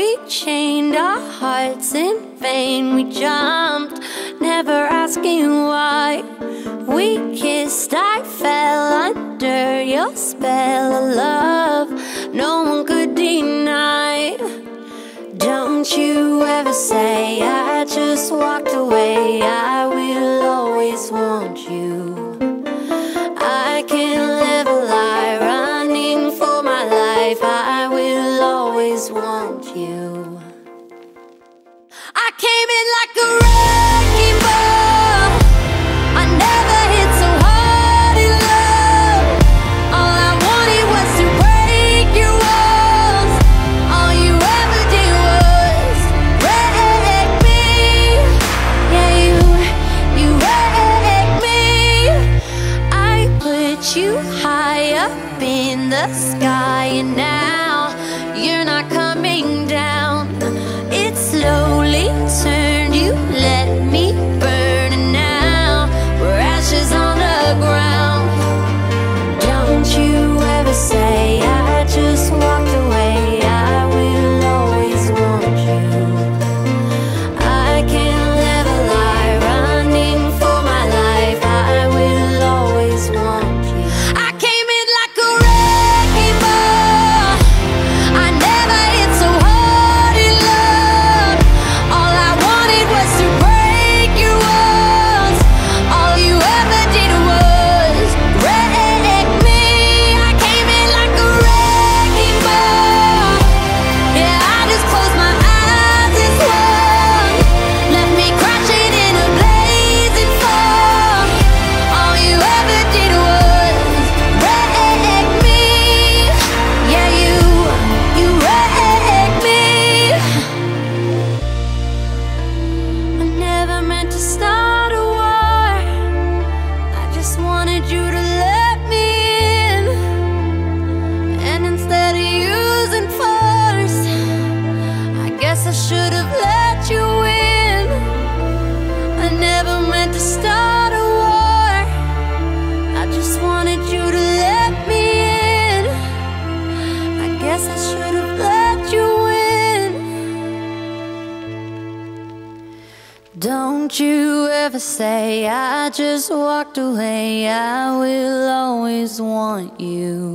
we chained our hearts in vain. We jumped, never asking why. We kissed, I fell under your spell of love. No one could deny. Don't you ever say I just walked away. I will always want you. i can live a life running for my life. i will always want you. you high up in the sky, and now you're not coming down. Don't you ever say I just walked away. I will always want you.